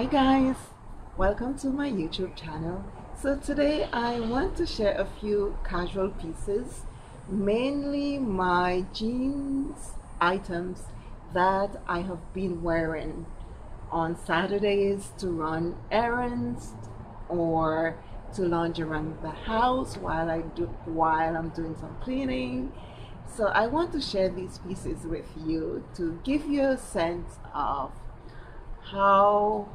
Hi guys, welcome to my YouTube channel. So today I want to share a few casual pieces, mainly my jeans items that I have been wearing on Saturdays to run errands or to lounge around the house while I do while I'm doing some cleaning. So I want to share these pieces with you to give you a sense of how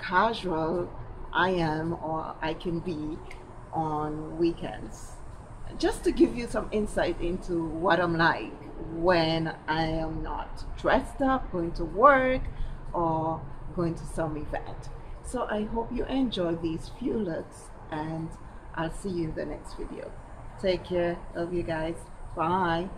casual I am or I can be on weekends. Just to give you some insight into what I'm like when I am not dressed up, going to work, or going to some event. So I hope you enjoy these few looks and I'll see you in the next video. Take care. Love you guys. Bye.